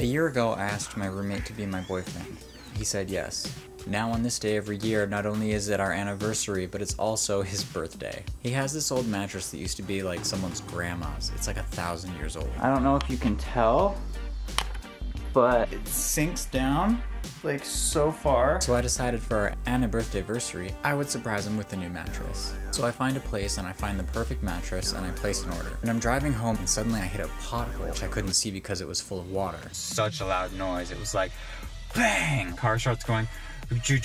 A year ago, I asked my roommate to be my boyfriend. He said yes. Now on this day every year, not only is it our anniversary, but it's also his birthday. He has this old mattress that used to be like someone's grandma's. It's like a thousand years old. I don't know if you can tell, but It sinks down like so far. So I decided for our Anna birthday I would surprise him with a new mattress. So I find a place and I find the perfect mattress and I place an order. And I'm driving home and suddenly I hit a pothole which I couldn't see because it was full of water. such a loud noise. It was like, bang! Car starts going. Choo.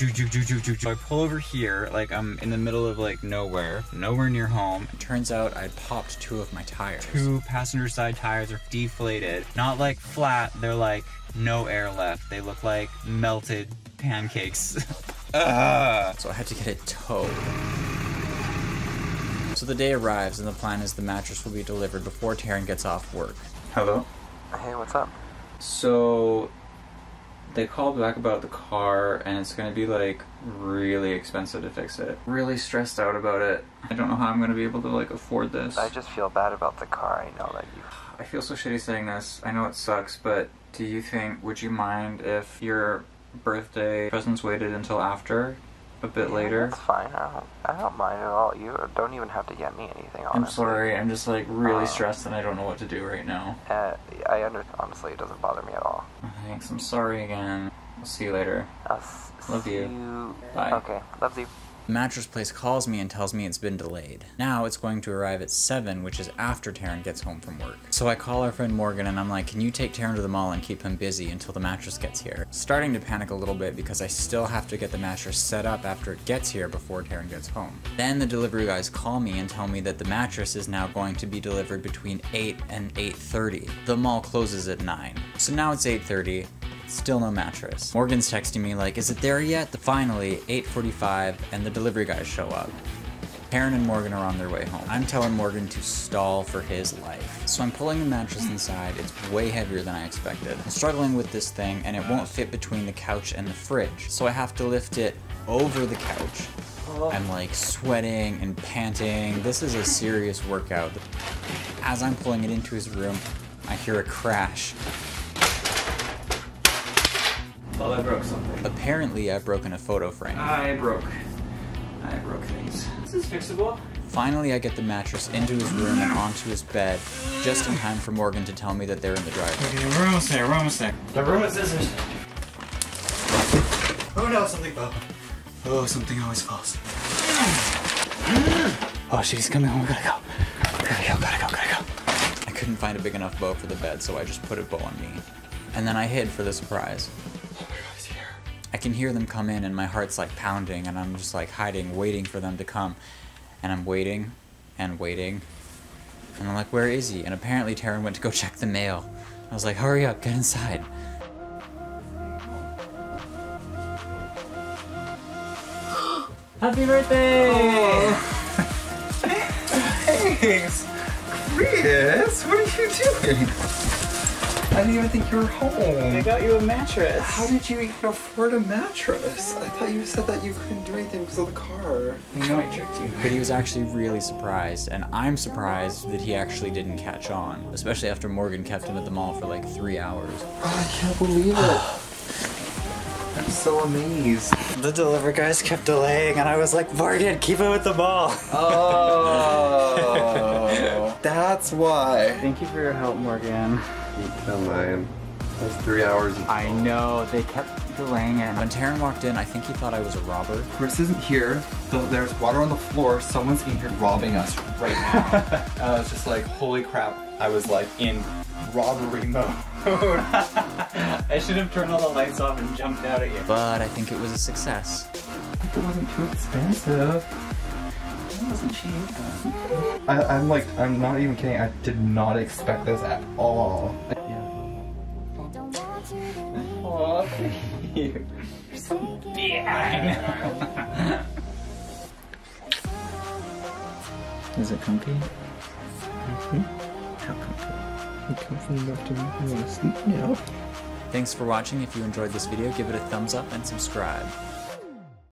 I pull over here, like I'm in the middle of like nowhere, nowhere near home. It turns out I'd popped two of my tires. Two passenger side tires are deflated. Not like flat, they're like no air left. They look like melted pancakes. Ugh. Ah! so I had to get it towed. So the day arrives and the plan is the mattress will be delivered before Taryn gets off work. Hello? Hey, what's up? So they called back about the car and it's gonna be like really expensive to fix it. Really stressed out about it. I don't know how I'm gonna be able to like afford this. I just feel bad about the car. I know that you. I feel so shitty saying this. I know it sucks, but do you think would you mind if your birthday presents waited until after? A bit Yeah, later? That's fine. I don't. I don't mind at all. You don't even have to get me anything. Honestly. I'm sorry, I'm just like really Uh, stressed and I don't know what to do right now. Uh, I under. Honestly, it doesn't bother me at all. Thanks, I'm sorry again. I'll see you later. I'll s- Love see you. Bye. Okay. Love you. Mattress place calls me and tells me it's been delayed. Now it's going to arrive at 7, which is after Taryn gets home from work. So I call our friend Morgan and I'm like, can you take Taryn to the mall and keep him busy until the mattress gets here? Starting to panic a little bit because I still have to get the mattress set up after it gets here before Taryn gets home. Then the delivery guys call me and tell me that the mattress is now going to be delivered between 8 and 8.30. The mall closes at 9. So now it's 8.30. Still no mattress. Morgan's texting me like, is it there yet? Finally, 8.45, and the delivery guys show up. Taryn and Morgan are on their way home. I'm telling Morgan to stall for his life. So I'm pulling the mattress inside. It's way heavier than I expected. I'm struggling with this thing and it won't fit between the couch and the fridge. So I have to lift it over the couch. I'm like sweating and panting. This is a serious workout. As I'm pulling it into his room, I hear a crash. Well, I broke something. Apparently, I've broken a photo frame. I broke. I broke things. This is fixable. Finally, I get the mattress into his room and onto his bed, just in time for Morgan to tell me that they're in the driveway. Okay, we're almost there. We're almost there. The room is scissors. Oh no, something fell. Oh, something always falls. Oh shit, he's coming home. We gotta go. Gotta go, gotta go, gotta go. I couldn't find a big enough bow for the bed, so I just put a bow on me. And then I hid for the surprise. I can hear them come in, and my heart's like pounding, and I'm just like hiding, waiting for them to come. And I'm waiting and waiting. And I'm like, where is he? And apparently Taryn went to go check the mail. I was like, hurry up, get inside. Happy birthday! Oh. Thanks! Chris, what are you doing? I didn't even think you were home. They got you a mattress. How did you even afford a mattress? I thought you said that you couldn't do anything because of the car. You know I tricked you. But he was actually really surprised, and I'm surprised that he actually didn't catch on, especially after Morgan kept him at the mall for like three hours. Oh, I can't believe it. I'm so amazed. The delivery guys kept delaying, and I was like, Morgan, keep it with the ball. Oh, that's why. Thank you for your help, Morgan. Don't mind. That's three hours. Of I know, they kept delaying it. When Taryn walked in, I think he thought I was a robber. Chris isn't here. Th- There's water on the floor. Someone's in here robbing us right now. I was just like, holy crap. I was like in robbery mode. I should have turned all the lights off and jumped out at you. But I think it was a success. It wasn't too expensive. It wasn't cheap. I, I'm like, I'm not even kidding. I did not expect this at all. Oh, thank you. You're so Is it comfy? Mm-hmm. How comfy? Comfy enough to make me want to sleep now. Thanks for watching. If you enjoyed this video, give it a thumbs up and subscribe.